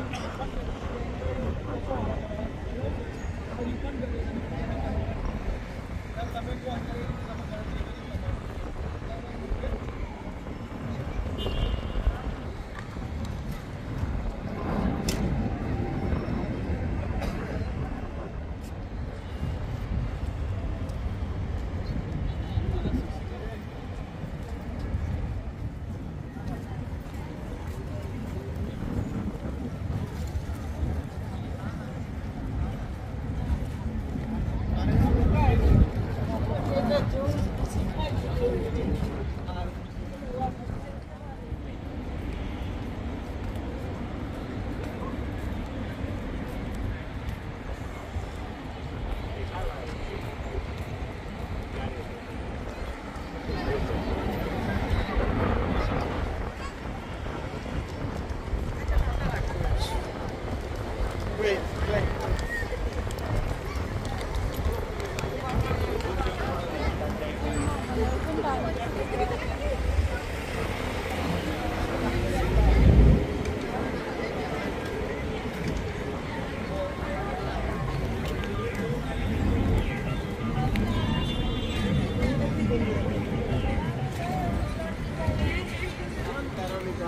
Chẳng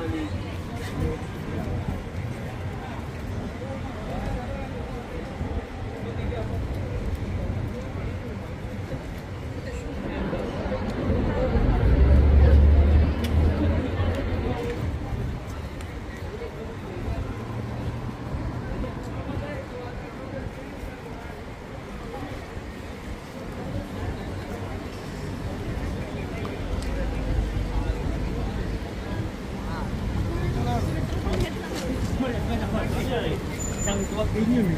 economy Сними.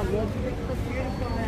uma lógica que você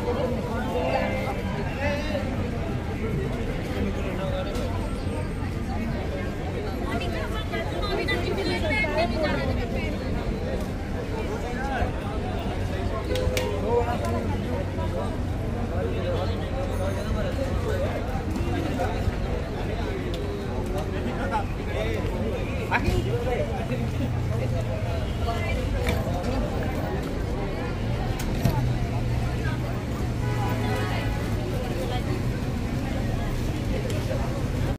Thank you.